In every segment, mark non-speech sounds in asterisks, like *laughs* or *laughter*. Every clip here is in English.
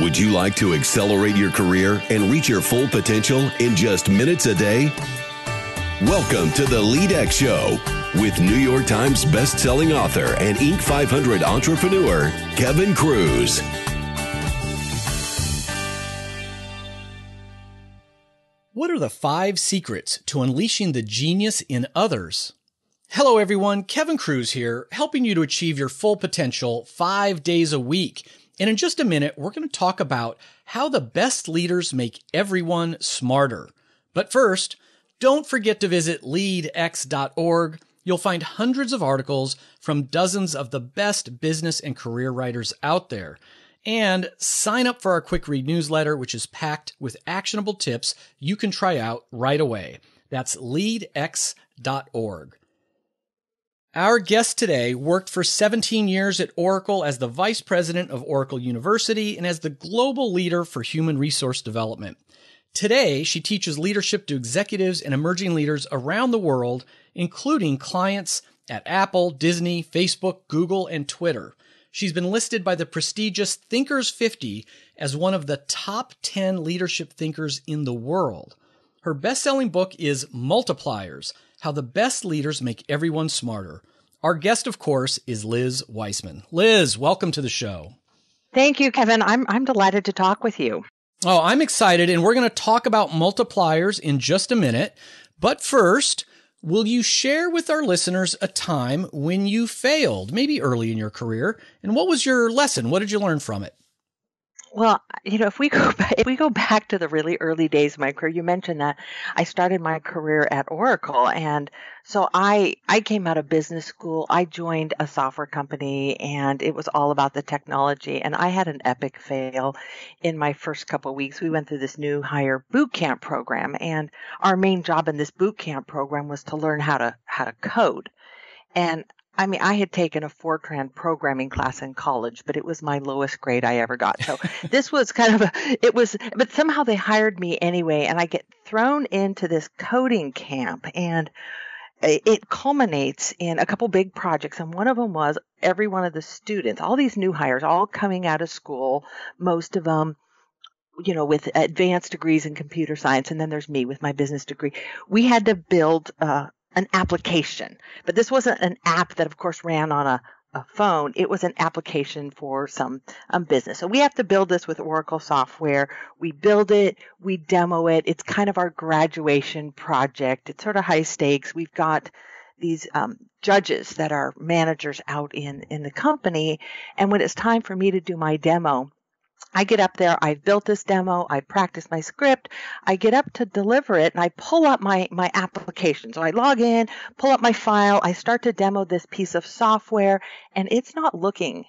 Would you like to accelerate your career and reach your full potential in just minutes a day? Welcome to the LeadX Show with New York Times best-selling author and Inc. 500 entrepreneur Kevin Kruse. What are the five secrets to unleashing the genius in others? Hello, everyone. Kevin Kruse here, helping you to achieve your full potential five days a week. And in just a minute, we're going to talk about how the best leaders make everyone smarter. But first, don't forget to visit leadx.org. You'll find hundreds of articles from dozens of the best business and career writers out there. And sign up for our quick read newsletter, which is packed with actionable tips you can try out right away. That's leadx.org. Our guest today worked for 17 years at Oracle as the vice president of Oracle University and as the global leader for human resource development. Today, she teaches leadership to executives and emerging leaders around the world, including clients at Apple, Disney, Facebook, Google, and Twitter. She's been listed by the prestigious Thinkers 50 as one of the top 10 leadership thinkers in the world. Her best selling book is Multipliers how the Best Leaders Make Everyone Smarter. Our guest, of course, is Liz Wiseman. Liz, welcome to the show. Thank you, Kevin. I'm, I'm delighted to talk with you. Oh, I'm excited, and we're going to talk about multipliers in just a minute. But first, will you share with our listeners a time when you failed, maybe early in your career? And what was your lesson? What did you learn from it? Well, you know, if we go *laughs* back, if we go back to the really early days of my career, you mentioned that I started my career at Oracle, and so I I came out of business school. I joined a software company, and it was all about the technology. And I had an epic fail in my first couple of weeks. We went through this new hire boot camp program, and our main job in this boot camp program was to learn how to how to code. And I mean, I had taken a Fortran programming class in college, but it was my lowest grade I ever got. So *laughs* this was kind of a, it was, but somehow they hired me anyway, and I get thrown into this coding camp, and it culminates in a couple big projects. And one of them was every one of the students, all these new hires, all coming out of school, most of them you know, with advanced degrees in computer science, and then there's me with my business degree. We had to build uh, an application. But this wasn't an app that, of course, ran on a, a phone. It was an application for some um, business. So we have to build this with Oracle software. We build it, we demo it. It's kind of our graduation project. It's sort of high stakes. We've got these um, judges that are managers out in in the company, and when it's time for me to do my demo, I get up there, I've built this demo, I practice my script, I get up to deliver it, and I pull up my, my application. So I log in, pull up my file, I start to demo this piece of software, and it's not looking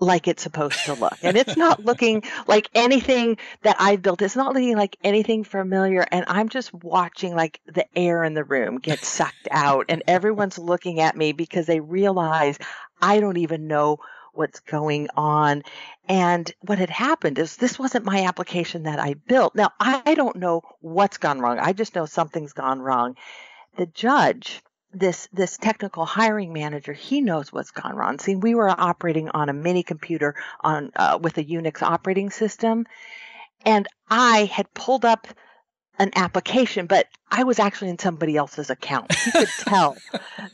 like it's supposed to look. And it's not looking *laughs* like anything that I've built. It's not looking like anything familiar. And I'm just watching like the air in the room get sucked out. And everyone's looking at me because they realize I don't even know what's going on. And what had happened is this wasn't my application that I built. Now, I don't know what's gone wrong. I just know something's gone wrong. The judge, this this technical hiring manager, he knows what's gone wrong. See, we were operating on a mini computer on uh, with a Unix operating system, and I had pulled up an application, but I was actually in somebody else's account. He could *laughs* tell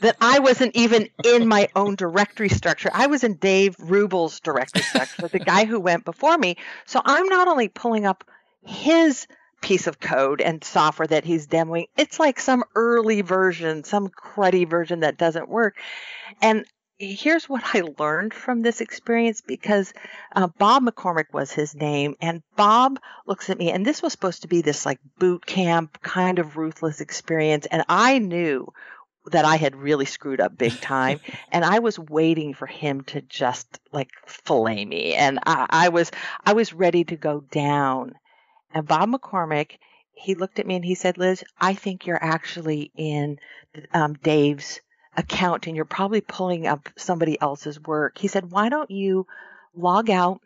that I wasn't even in my own directory structure. I was in Dave Rubel's directory structure, the guy who went before me. So I'm not only pulling up his piece of code and software that he's demoing, it's like some early version, some cruddy version that doesn't work. And here's what I learned from this experience because uh, Bob McCormick was his name, and Bob looks at me, and this was supposed to be this like boot camp kind of ruthless experience, and I knew that I had really screwed up big time, *laughs* and I was waiting for him to just like fillet me, and I, I was I was ready to go down, and Bob McCormick. He looked at me and he said, Liz, I think you're actually in um, Dave's account and you're probably pulling up somebody else's work. He said, Why don't you log out,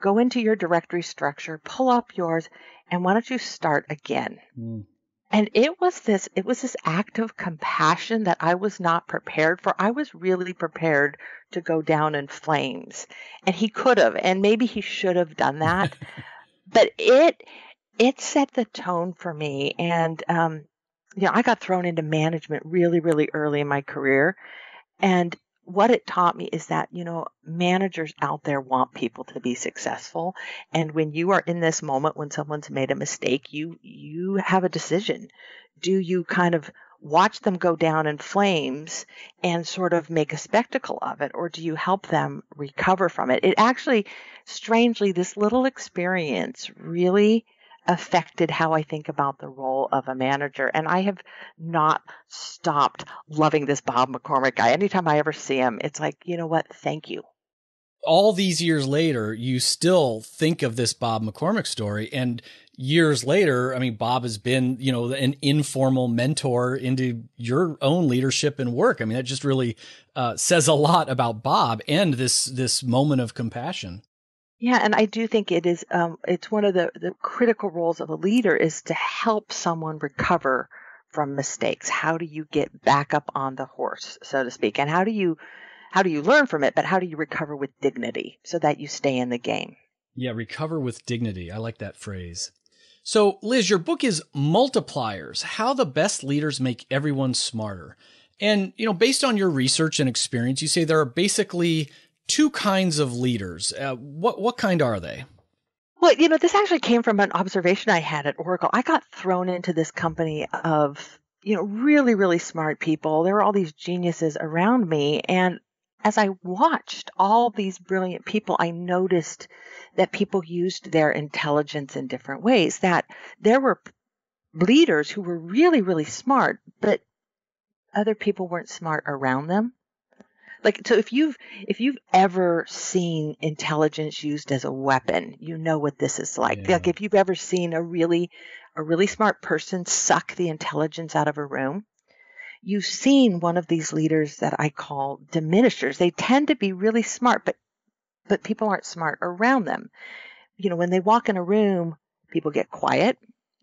go into your directory structure, pull up yours, and why don't you start again? Mm. and it was this it was this act of compassion that I was not prepared for. I was really prepared to go down in flames. And he could have and maybe he should have done that. *laughs* but it it set the tone for me and um know, I got thrown into management really really early in my career and what it taught me is that, you know, managers out there want people to be successful. And when you are in this moment when someone's made a mistake, you you have a decision. Do you kind of watch them go down in flames and sort of make a spectacle of it or do you help them recover from it? It actually strangely this little experience really affected how I think about the role of a manager. And I have not stopped loving this Bob McCormick guy. Anytime I ever see him, it's like, you know what? Thank you. All these years later, you still think of this Bob McCormick story. And years later, I mean, Bob has been, you know, an informal mentor into your own leadership and work. I mean, that just really uh, says a lot about Bob and this this moment of compassion. Yeah, and I do think it is. Um, it's one of the the critical roles of a leader is to help someone recover from mistakes. How do you get back up on the horse, so to speak, and how do you how do you learn from it? But how do you recover with dignity so that you stay in the game? Yeah, recover with dignity. I like that phrase. So, Liz, your book is Multipliers: How the Best Leaders Make Everyone Smarter. And, you know, based on your research and experience, you say there are basically two kinds of leaders. Uh, what what kind are they? Well, you know, this actually came from an observation I had at Oracle. I got thrown into this company of, you know, really, really smart people. There were all these geniuses around me. And as I watched all these brilliant people, I noticed that people used their intelligence in different ways, that there were leaders who were really, really smart, but other people weren't smart around them like so if you've if you've ever seen intelligence used as a weapon you know what this is like. Yeah. like if you've ever seen a really a really smart person suck the intelligence out of a room you've seen one of these leaders that i call diminishers. They tend to be really smart but but people aren't smart around them. You know when they walk in a room people get quiet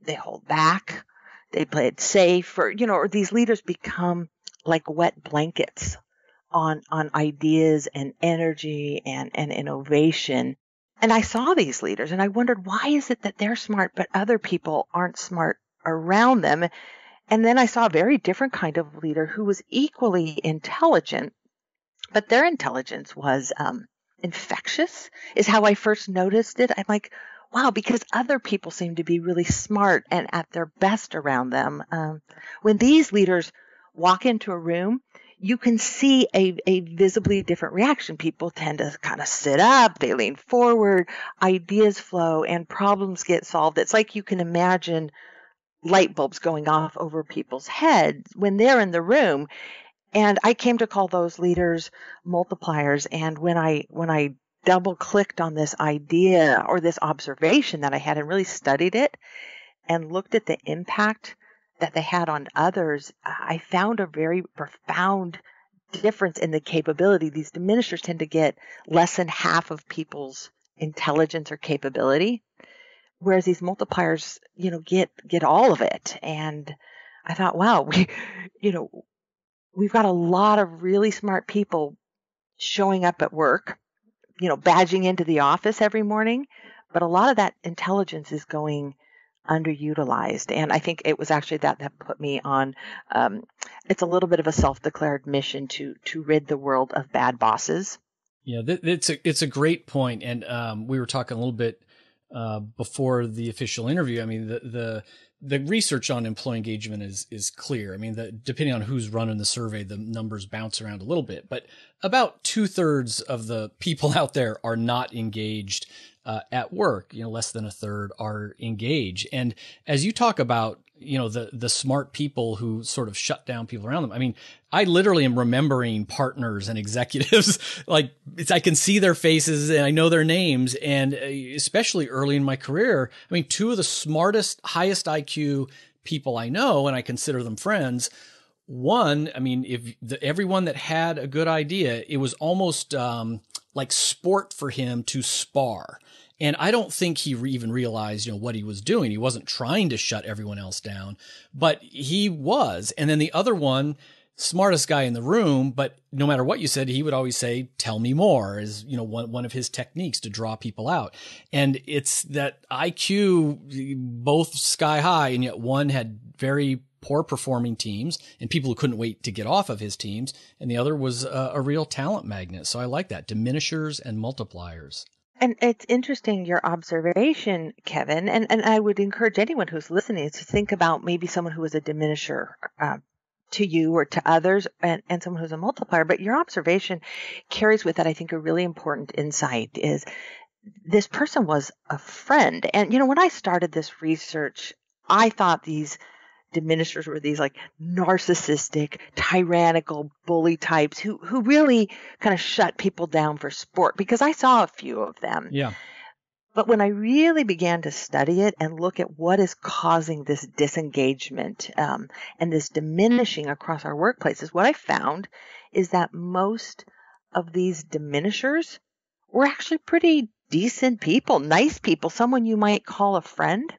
they hold back they play it safe or you know or these leaders become like wet blankets on on ideas and energy and, and innovation. And I saw these leaders and I wondered why is it that they're smart but other people aren't smart around them? And then I saw a very different kind of leader who was equally intelligent, but their intelligence was um, infectious, is how I first noticed it. I'm like, wow, because other people seem to be really smart and at their best around them. Um, when these leaders walk into a room, you can see a, a visibly different reaction. People tend to kind of sit up, they lean forward, ideas flow, and problems get solved. It's like you can imagine light bulbs going off over people's heads when they're in the room. And I came to call those leaders multipliers. And when I when I double clicked on this idea or this observation that I had and really studied it and looked at the impact that they had on others, I found a very profound difference in the capability. These diminishers tend to get less than half of people's intelligence or capability, whereas these multipliers, you know, get get all of it. And I thought, wow, *laughs* we, you know, we've got a lot of really smart people showing up at work, you know, badging into the office every morning, but a lot of that intelligence is going underutilized. And I think it was actually that that put me on. Um, it's a little bit of a self-declared mission to to rid the world of bad bosses. Yeah, it's a it's a great point, and um, we were talking a little bit uh, before the official interview. I mean, the the the research on employee engagement is is clear. I mean, the, depending on who's running the survey, the numbers bounce around a little bit, but about two thirds of the people *laughs* out there are not engaged uh, at work. You know, less than a third are engaged. And as you talk about, you know, the the smart people who sort of shut down people around them. I mean, I literally am remembering partners and executives *laughs* like it's I can see their faces and I know their names. And uh, especially early in my career, I mean, two of the smartest, highest IQ people I know, and I consider them friends. One, I mean, if the, everyone that had a good idea, it was almost um, like sport for him to spar. And I don't think he re- even realized, you know, what he was doing. He wasn't trying to shut everyone else down, but he was. And then the other one, smartest guy in the room, but no matter what you said, he would always say, tell me more is, you know, one, one of his techniques to draw people out. And it's that IQ both sky high and yet one had very poor performing teams and people who couldn't wait to get off of his teams. And the other was a, a real talent magnet. So I like that diminishers and multipliers. And it's interesting your observation, Kevin. And, and I would encourage anyone who's listening to think about maybe someone who is a diminisher uh, to you or to others and, and someone who's a multiplier. But your observation carries with it, I think, a really important insight is this person was a friend. And, you know, when I started this research, I thought these diminishers were these like narcissistic, tyrannical bully types who who really kind of shut people down for sport because I saw a few of them. Yeah. But when I really began to study it and look at what is causing this disengagement um, and this diminishing across our workplaces, what I found is that most of these diminishers were actually pretty decent people, nice people, someone you might call a friend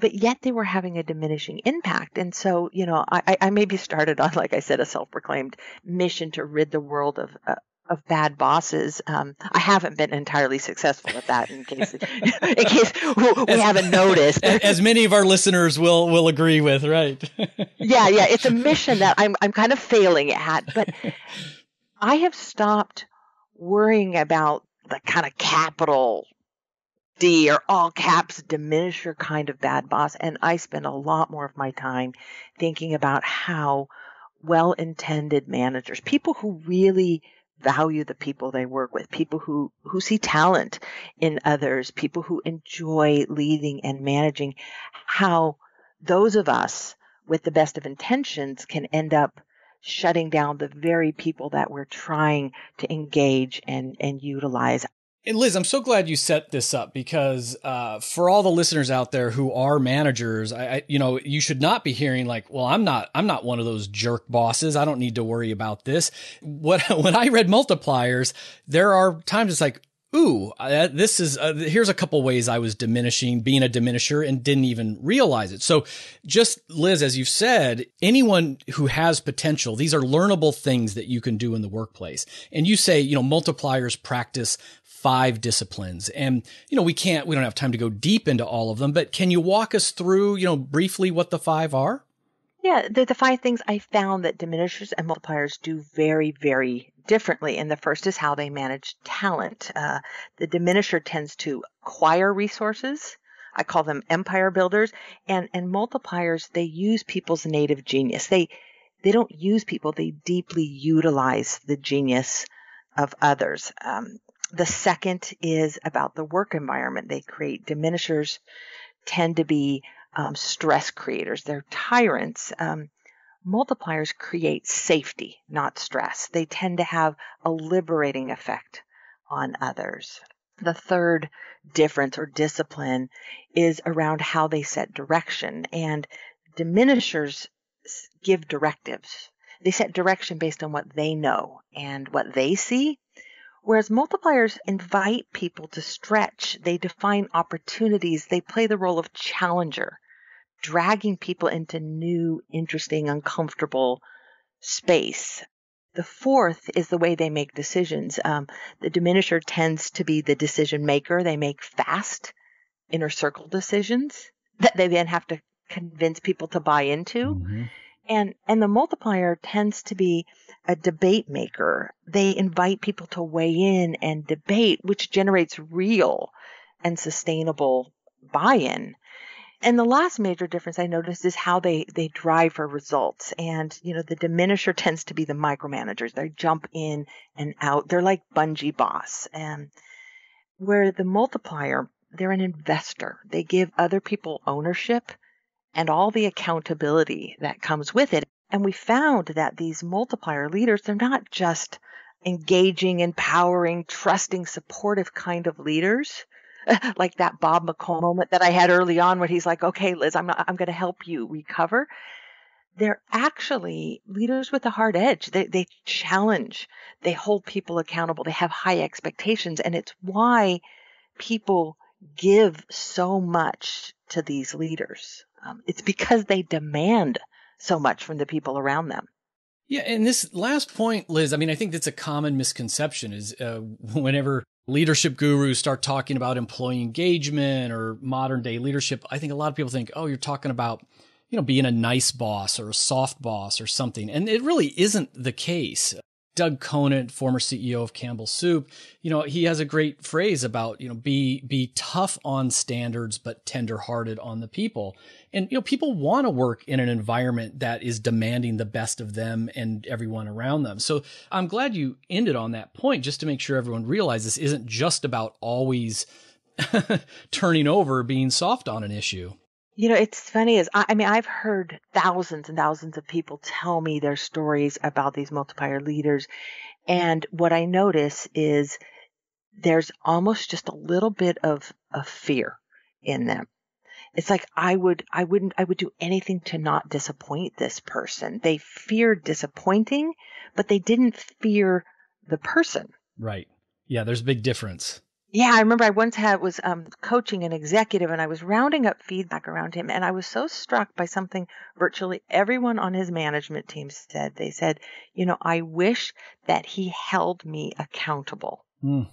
but yet they were having a diminishing impact. And so, you know, I, I maybe started on, like I said, a self-proclaimed mission to rid the world of, uh, of bad bosses. Um, I haven't been entirely successful at that. In case, *laughs* in case we as, haven't *laughs* noticed, as many of our listeners will will agree with, right? *laughs* yeah, yeah, it's a mission that I'm I'm kind of failing at, but I have stopped worrying about the kind of capital D or all caps diminisher kind of bad boss. And I spend a lot more of my time thinking about how well intended managers, people who really value the people they work with, people who, who see talent in others, people who enjoy leading and managing, how those of us with the best of intentions can end up shutting down the very people that we're trying to engage and, and utilize. And Liz, I'm so glad you set this up because uh, for all the listeners out there who are managers, I, I, you know, you should not be hearing like, "Well, I'm not, I'm not one of those jerk bosses. I don't need to worry about this." What *laughs* when I read multipliers, there are times it's like, "Ooh, this is uh, here's a couple ways I was diminishing, being a diminisher, and didn't even realize it." So, just Liz, as you've said, anyone who has potential, these are learnable things that you can do in the workplace. And you say, you know, multipliers practice five disciplines. And, you know, we can't, we don't have time to go deep into all of them, but can you walk us through, you know, briefly what the five are? Yeah, the, the five things I found that diminishers and multipliers do very, very differently. And the first is how they manage talent. Uh, the diminisher tends to acquire resources. I call them empire builders. And, and multipliers, they use people's native genius. They, they don't use people, they deeply utilize the genius of others. Um, the second is about the work environment they create. Diminishers tend to be um, stress creators. They're tyrants. Um, multipliers create safety, not stress. They tend to have a liberating effect on others. The third difference or discipline is around how they set direction. And diminishers give directives. They set direction based on what they know and what they see Whereas multipliers invite people to stretch, they define opportunities, they play the role of challenger, dragging people into new, interesting, uncomfortable space. The fourth is the way they make decisions. Um, the diminisher tends to be the decision maker. They make fast inner circle decisions that they then have to convince people to buy into. Mm-hmm. And and the multiplier tends to be a debate maker. They invite people to weigh in and debate, which generates real and sustainable buy-in. And the last major difference I noticed is how they, they drive for results. And, you know, the diminisher tends to be the micromanagers. They jump in and out. They're like bungee boss. And where the multiplier, they're an investor. They give other people ownership and all the accountability that comes with it. And we found that these multiplier leaders, they're not just engaging, empowering, trusting, supportive kind of leaders. *laughs* like that Bob McCall moment that I had early on where he's like, okay, Liz, I'm not, I'm going to help you recover. they're actually leaders with a hard edge. They, they challenge, they hold people accountable, they have high expectations. And it's why people give so much to these leaders. Um, it's because they demand so much from the people around them. Yeah, and this last point, Liz, I mean, I think that's a common misconception is uh, *laughs* whenever leadership gurus start talking about employee engagement or modern day leadership, I think a lot of people think, oh, you're talking about, you know, being a nice boss or a soft boss or something. And it really isn't the case. Doug Conant, former CEO of Campbell Soup, you know, he has a great phrase about, you know, be, be tough on standards, but tenderhearted on the people. And, you know, people want to work in an environment that is demanding the best of them and everyone around them. So I'm glad you ended on that point just to make sure everyone realizes this isn't just about always *laughs* turning over being soft on an issue. You know, it's funny is I, I, mean I've heard thousands and thousands of people tell me their stories about these multiplier leaders, and what I notice is there's almost just a little bit of of fear in them. It's like I would I wouldn't I would do anything to not disappoint this person. They feared disappointing, but they didn't fear the person. Right. Yeah, there's a big difference. Yeah, I remember I once had was um, coaching an executive, and I was rounding up feedback around him, and I was so struck by something virtually everyone on his management team said. They said, "You know, I wish that he held me accountable mm.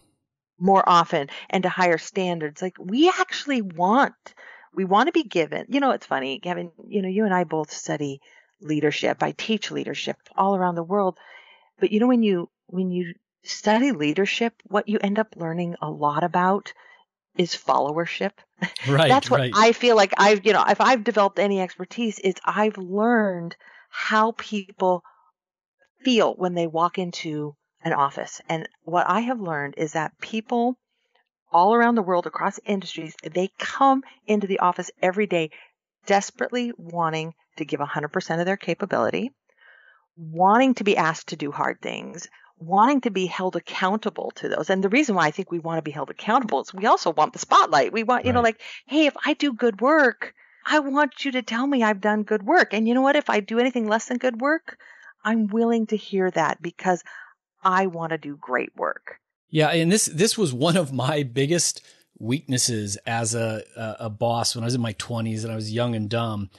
more often and to higher standards. Like we actually want, we want to be given. You know, it's funny, Kevin. You know, you and I both study leadership. I teach leadership all around the world, but you know, when you when you study leadership, what you end up learning a lot about is followership. *laughs* Right. That's what right. I feel like I've, you know, if I've developed any expertise, is I've learned how people feel when they walk into an office. And what I have learned is that people all around the world across industries, they come into the office every day desperately wanting to give 100% of their capability, wanting to be asked to do hard things, wanting to be held accountable to those. And the reason why I think we want to be held accountable is we also want the spotlight. We want, you right. know, like, hey, if I do good work, I want you to tell me I've done good work. And you know what? If I do anything less than good work, I'm willing to hear that because I want to do great work. Yeah, and this this was one of my biggest weaknesses as a a, a boss when I was in my 20s and I was young and dumb.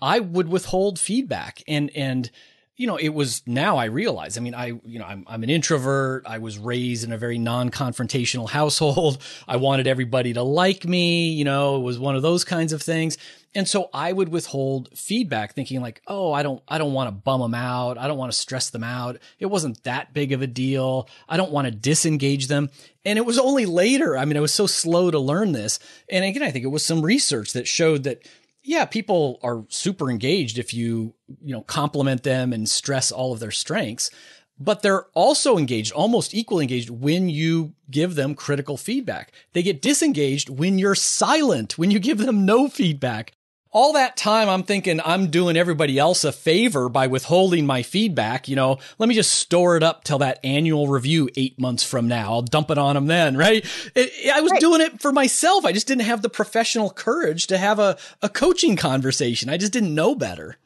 I would withhold feedback and and you know, it was now I realize, I mean, I, you know, I'm, I'm an introvert. I was raised in a very non-confrontational household. *laughs* I wanted everybody to like me, you know, it was one of those kinds of things. And so I would withhold feedback thinking like, oh, I don't, I don't want to bum them out. I don't want to stress them out. It wasn't that big of a deal. I don't want to disengage them. And it was only later. I mean, I was so slow to learn this. And again, I think it was some research that showed that yeah, people are super engaged if you, you know, compliment them and stress all of their strengths, but they're also engaged, almost equally engaged when you give them critical feedback. They get disengaged when you're silent, when you give them no feedback all that time I'm thinking I'm doing everybody else a favor by withholding my feedback. You know, let me just store it up till that annual review eight months from now. I'll dump it on them then, right? It, I was right. doing it for myself. I just didn't have the professional courage to have a, a coaching conversation. I just didn't know better.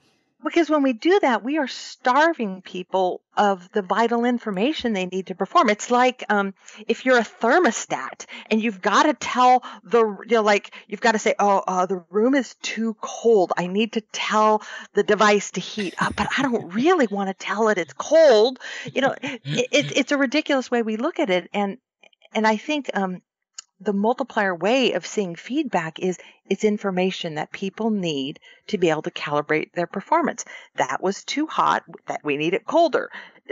Because when we do that, we are starving people of the vital information they need to perform. It's like um, if you're a thermostat and you've got to tell the, you know, like you've got to say, oh, uh, the room is too cold. I need to tell the device to heat up, but I don't really want to tell it it's cold. You know, it, it, it's a ridiculous way we look at it, and and I think um, the multiplier way of seeing feedback is it's information that people need to be able to calibrate their performance. That was too hot, that we need it colder.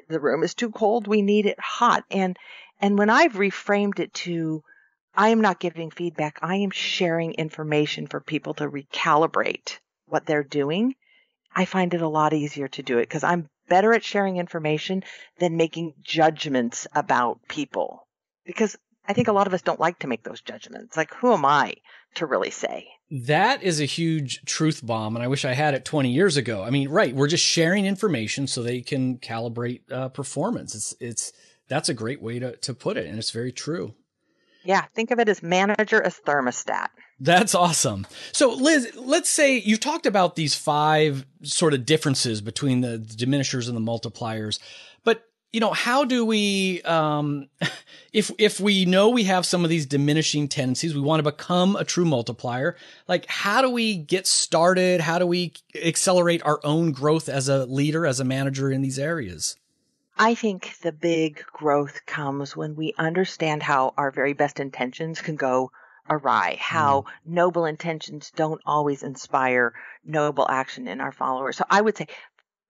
The room is too cold, we need it hot. And and when I've reframed it to I am not giving feedback, I am sharing information for people to recalibrate what they're doing. I find it a lot easier to do it because I'm better at sharing information than making judgments about people. Because I think a lot of us don't like to make those judgments. Like, who am I to really say? That is a huge truth bomb, and I wish I had it 20 years ago. I mean, right, we're just sharing information so they can calibrate uh, performance. It's it's that's a great way to to put it, and it's very true. Yeah, think of it as manager as thermostat. That's awesome. So, Liz, let's say you talked about these five sort of differences between the diminishers and the multipliers, you know, how do we, um, *laughs* if if we know we have some of these diminishing tendencies, we want to become a true multiplier. Like, how do we get started? How do we accelerate our own growth as a leader, as a manager in these areas? I think the big growth comes when we understand how our very best intentions can go awry, how mm. noble intentions don't always inspire noble action in our followers. So I would say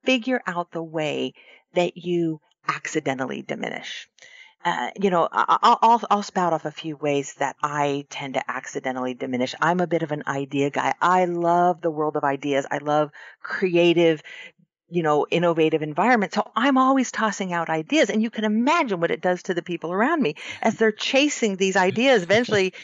figure out the way that you accidentally diminish. Uh, you know, I'll, I'll, I'll spout off a few ways that I tend to accidentally diminish. I'm a bit of an idea guy. I love the world of ideas. I love creative, you know, innovative environment. So I'm always tossing out ideas. And you can imagine what it does to the people around me as they're chasing these ideas, eventually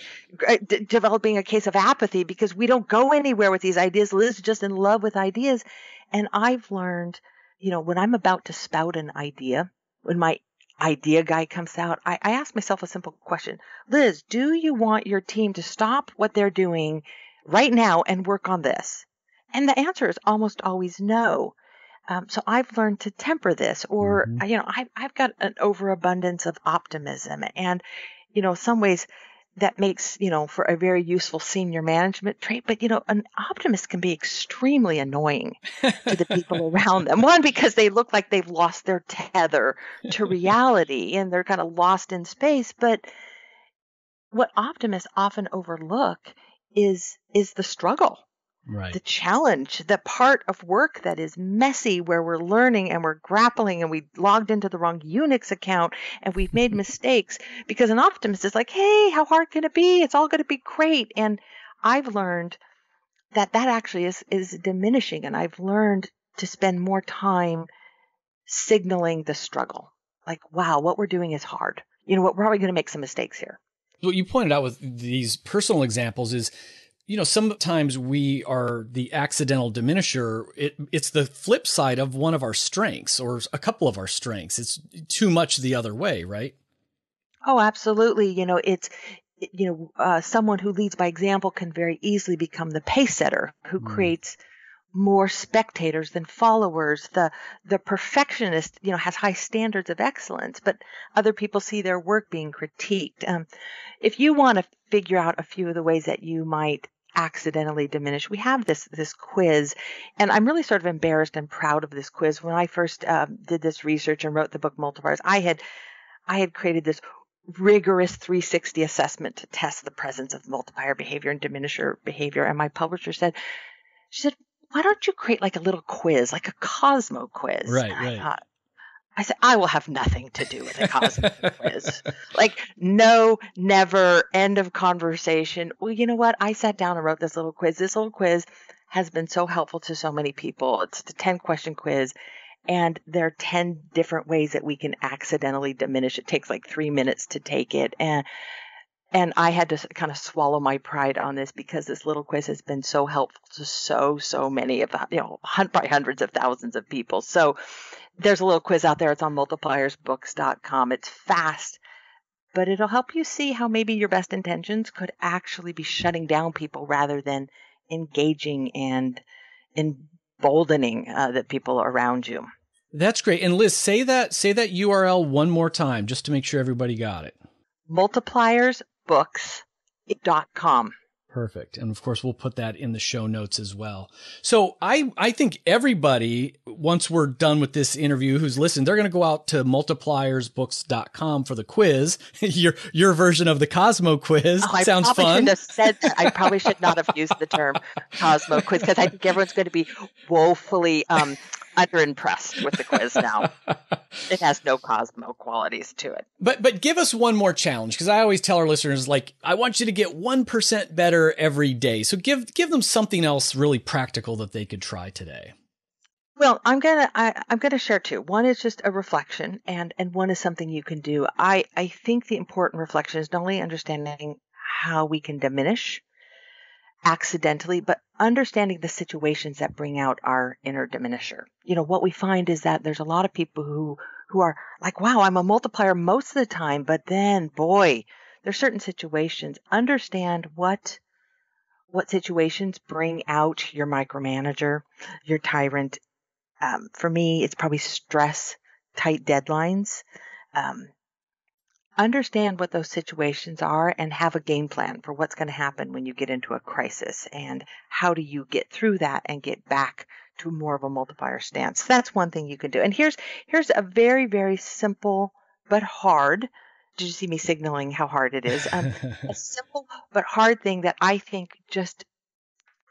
uh, d- developing a case of apathy because we don't go anywhere with these ideas. Liz is just in love with ideas. And I've learned, you know, when I'm about to spout an idea, when my idea guy comes out, I, I ask myself a simple question Liz, do you want your team to stop what they're doing right now and work on this? And the answer is almost always no. Um, so I've learned to temper this, or mm-hmm. you know, I've I've got an overabundance of optimism, and you know, some ways that makes you know for a very useful senior management trait. But you know, an optimist can be extremely annoying to the people *laughs* around them. One because they look like they've lost their tether to *laughs* reality and they're kind of lost in space. But what optimists often overlook is is the struggle right. the challenge, the part of work that is messy where we're learning and we're grappling and we logged into the wrong Unix account and we've made *laughs* mistakes because an optimist is like, hey, how hard can it be? It's all going to be great. And I've learned that that actually is, is diminishing. And I've learned to spend more time signaling the struggle. Like, wow, what we're doing is hard. You know what? We're probably going to make some mistakes here. What you pointed out with these personal examples is you know, sometimes we are the accidental diminisher. It, it's the flip side of one of our strengths or a couple of our strengths. It's too much the other way, right? Oh, absolutely. You know, it's, you know, uh, someone who leads by example can very easily become the pace setter who mm. creates more spectators than followers. The the perfectionist, you know, has high standards of excellence, but other people see their work being critiqued. Um, if you want to figure out a few of the ways that you might accidentally diminish. We have this this quiz, and I'm really sort of embarrassed and proud of this quiz. When I first um, did this research and wrote the book Multipliers, I had I had created this rigorous 360 assessment to test the presence of multiplier behavior and diminisher behavior. And my publisher said, she said, why don't you create like a little quiz, like a Cosmo quiz? Right, right. I thought, I said, I will have nothing to do with a Cosmo quiz. *laughs* Like, no, never, end of conversation. Well, you know what? I sat down and wrote this little quiz. This little quiz has been so helpful to so many people. It's a 10 question quiz, and there are 10 different ways that we can accidentally diminish. It takes like three minutes to take it. And and I had to kind of swallow my pride on this because this little quiz has been so helpful to so so many of the you know by hundreds of thousands of people. So there's a little quiz out there. It's on multipliersbooks.com. It's fast, but it'll help you see how maybe your best intentions could actually be shutting down people rather than engaging and emboldening uh, the people around you. That's great. And Liz, say that say that URL one more time just to make sure everybody got it. Multipliersbooks.com. Perfect. And of course, we'll put that in the show notes as well. So I, I think everybody, once we're done with this interview who's listened, they're going to go out to multipliersbooks.com for the quiz. *laughs* your, your version of the Cosmo quiz. Oh, Sounds fun. I probably should not have used the term *laughs* Cosmo quiz because I think everyone's going to be woefully, um, underimpressed with the quiz now. *laughs* it has no Cosmo qualities to it. But but give us one more challenge because I always tell our listeners like I want you to get one percent better every day. So give give them something else really practical that they could try today. Well, I'm gonna I, I'm gonna share two. One is just a reflection, and and one is something you can do. I I think the important reflection is not only understanding how we can diminish accidentally, but understanding the situations that bring out our inner diminisher. You know, what we find is that there's a lot of people who who are like, wow, I'm a multiplier most of the time, but then boy, there's certain situations. Understand what what situations bring out your micromanager, your tyrant. Um, for me, it's probably stress, tight deadlines. Um, understand what those situations are and have a game plan for what's going to happen when you get into a crisis and how do you get through that and get back to more of a multiplier stance. That's one thing you can do. And here's here's a very very simple but hard. Did you see me signaling how hard it is? Um, *laughs* a simple but hard thing that I think just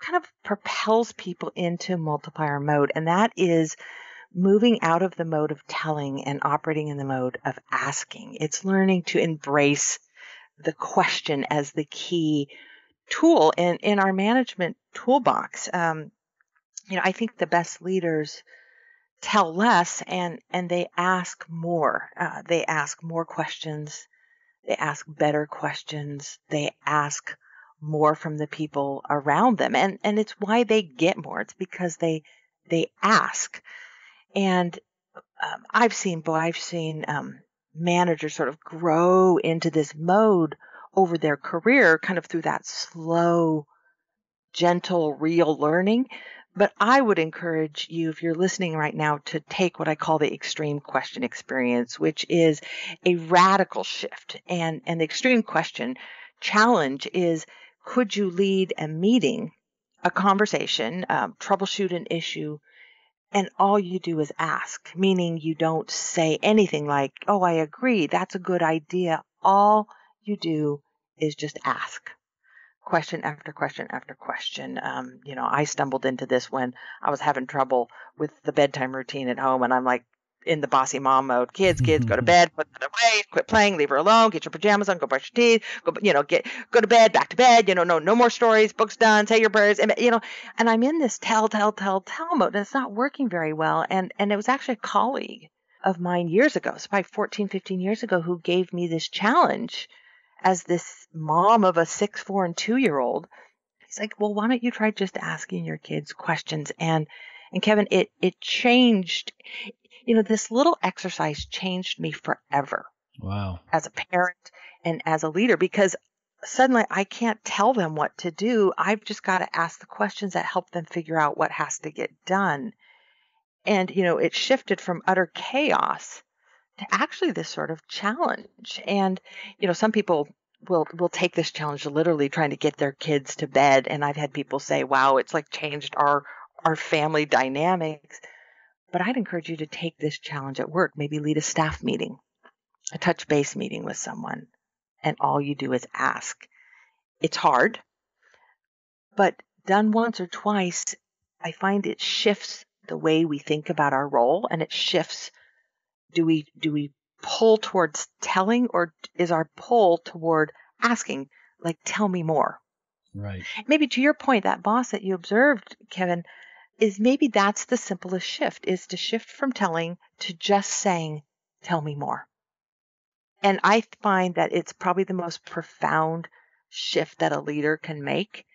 kind of propels people into multiplier mode, and that is moving out of the mode of telling and operating in the mode of asking. It's learning to embrace the question as the key tool in, in our management toolbox. Um, you know, I think the best leaders tell less and and they ask more. Uh, they ask more questions. They ask better questions. They ask more from the people around them, and and it's why they get more. It's because they they ask. And um, I've seen, boy, I've seen um, managers sort of grow into this mode over their career, kind of through that slow, gentle, real learning. But I would encourage you, if you're listening right now, to take what I call the extreme question experience, which is a radical shift. And, and the extreme question challenge is could you lead a meeting, a conversation, um, troubleshoot an issue, and all you do is ask, meaning you don't say anything like, oh, I agree, that's a good idea. All you do is just ask question after question after question. Um, you know, I stumbled into this when I was having trouble with the bedtime routine at home, and I'm like in the bossy mom mode. Kids, kids, go to *laughs* bed, put it away, quit playing, leave her alone, get your pajamas on, go brush your teeth, go, you know, get go to bed, back to bed. You know, no, no more stories, books done, say your prayers, and you know, and I'm in this tell, tell, tell, tell mode, and it's not working very well. And and it was actually a colleague of mine years ago, so probably 14, 15 years ago, who gave me this challenge as this mom of a six, four, and two year old, he's like, well, why don't you try just asking your kids questions? And and Kevin, it it changed. You know, this little exercise changed me forever. Wow. As a parent and as a leader, because suddenly I can't tell them what to do. I've just got to ask the questions that help them figure out what has to get done. And, you know, it shifted from utter chaos to actually this sort of challenge. And, you know, some people will will take this challenge literally trying to get their kids to bed and I've had people say, "Wow, it's like changed our our family dynamics." But I'd encourage you to take this challenge at work, maybe lead a staff meeting, a touch base meeting with someone, and all you do is ask. It's hard, but done once or twice, I find it shifts the way we think about our role and it shifts do we do we pull towards telling or is our pull toward asking like tell me more? Right. Maybe to your point that boss that you observed kevin is maybe that's the simplest shift is to shift from telling to just saying tell me more and i find that it's probably the most profound shift that a leader can make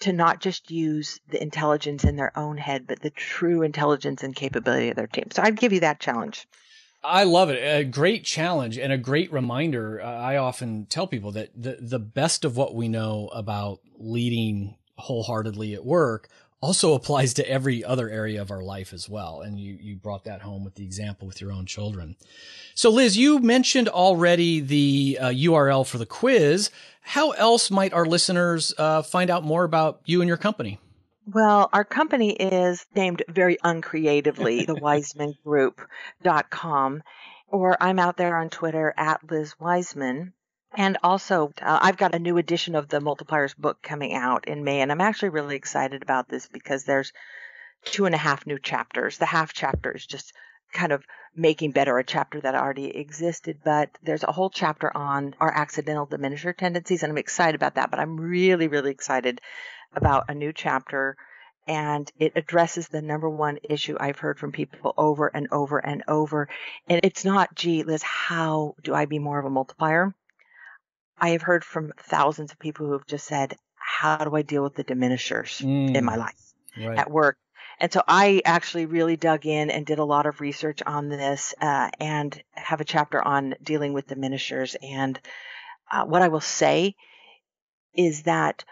to not just use the intelligence in their own head but the true intelligence and capability of their team so i'd give you that challenge I love it. A great challenge and a great reminder. Uh, I often tell people that the, the best of what we know about leading wholeheartedly at work also applies to every other area of our life as well. And you, you brought that home with the example with your own children. So Liz, you mentioned already the uh, URL for the quiz. How else might our listeners uh, find out more about you and your company? Well, our company is named very uncreatively, the *laughs* wiseman.group.com, or I'm out there on Twitter at Liz Wiseman. And also, uh, I've got a new edition of the Multipliers book coming out in May, and I'm actually really excited about this because there's two and a half new chapters. The half chapter is just kind of making better a chapter that already existed, but there's a whole chapter on our accidental diminisher tendencies, and I'm excited about that. But I'm really, really excited about a new chapter and it addresses the number one issue I've heard from people over and over and over. And it's not, gee, Liz, how do I be more of a multiplier? I have heard from thousands of people who have just said, how do I deal with the diminishers mm, in my life right. at work? And so I actually really dug in and did a lot of research on this uh, and have a chapter on dealing with diminishers. And uh, what I will say is that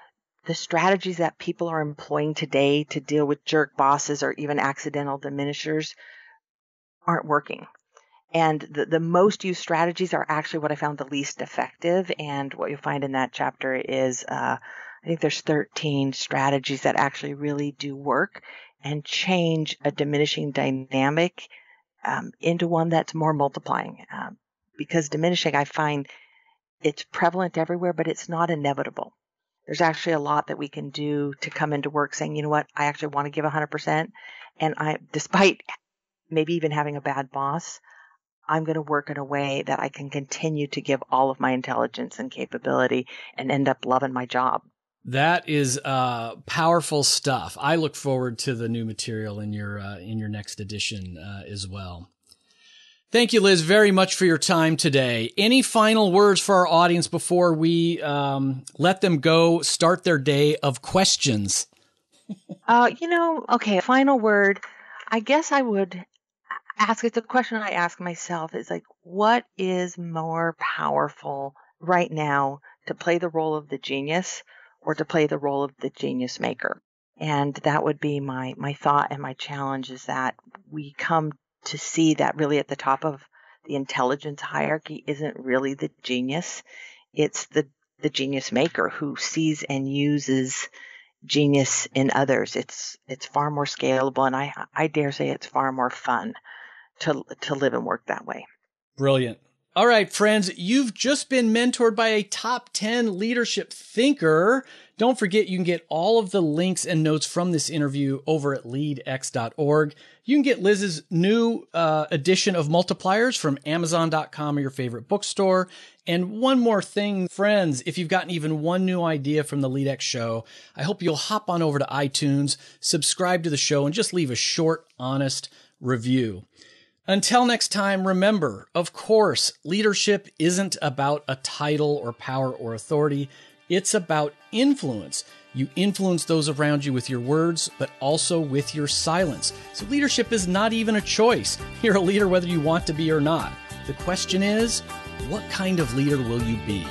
the strategies that people are employing today to deal with jerk bosses or even accidental diminishers aren't working. And the, the most used strategies are actually what I found the least effective. And what you'll find in that chapter is uh, I think there's 13 strategies that actually really do work and change a diminishing dynamic um, into one that's more multiplying. Um, because diminishing, I find it's prevalent everywhere, but it's not inevitable. There's actually a lot that we can do to come into work saying, you know what, I actually want to give 100%. And I, despite maybe even having a bad boss, I'm going to work in a way that I can continue to give all of my intelligence and capability and end up loving my job. That is uh, powerful stuff. I look forward to the new material in your uh, in your next edition uh, as well. Thank you, Liz, very much for your time today. Any final words for our audience before we um, let them go start their day of questions? uh, you know, okay, final word. I guess I would ask it's a question I ask myself is like, what is more powerful right now to play the role of the genius or to play the role of the genius maker? And that would be my, my thought and my challenge is that we come to see that really at the top of the intelligence hierarchy isn't really the genius. It's the, the genius maker who sees and uses genius in others. It's, it's far more scalable and I, I dare say it's far more fun to to live and work that way. Brilliant. All right, friends, you've just been mentored by a top 10 leadership thinker. Don't forget you can get all of the links and notes from this interview over at leadx.org. You can get Liz's new uh, edition of Multipliers from Amazon.com or your favorite bookstore. And one more thing, friends, if you've gotten even one new idea from the LeadX show, I hope you'll hop on over to iTunes, subscribe to the show, and just leave a short, honest review. Until next time, remember, of course, leadership isn't about a title or power or authority. It's about influence. You influence those around you with your words, but also with your silence. So leadership is not even a choice. You're a leader whether you want to be or not. The question is, what kind of leader will you be?